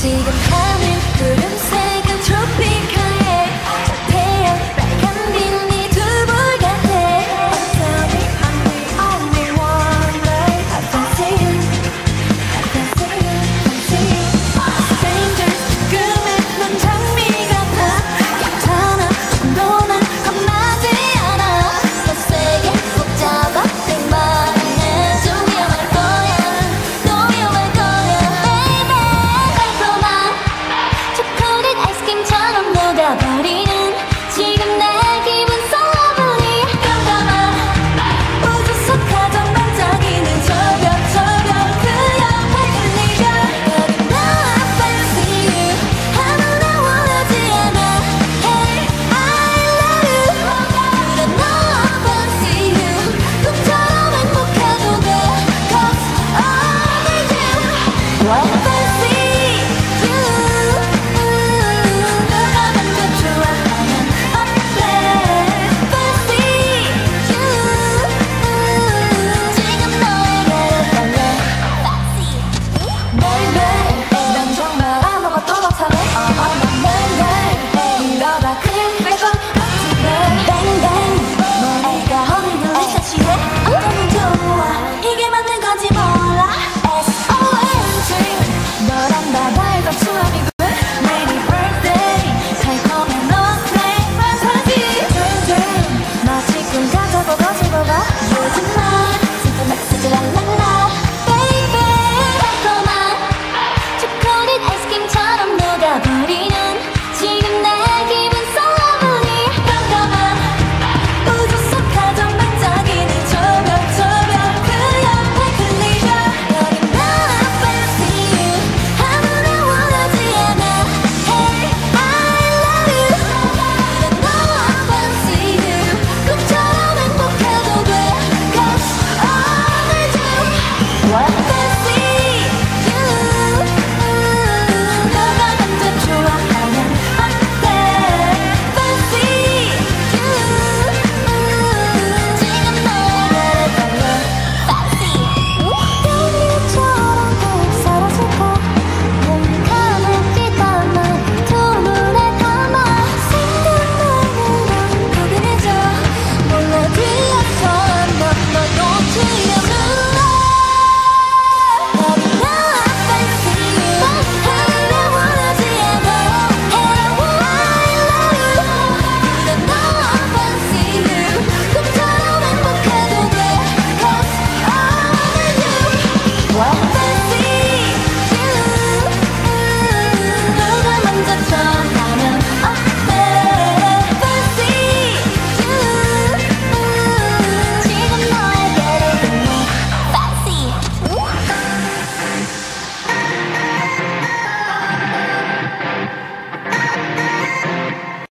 지금